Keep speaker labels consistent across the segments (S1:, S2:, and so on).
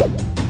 S1: you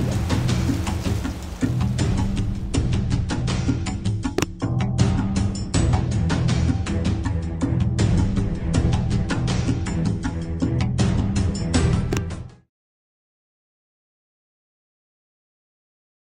S1: you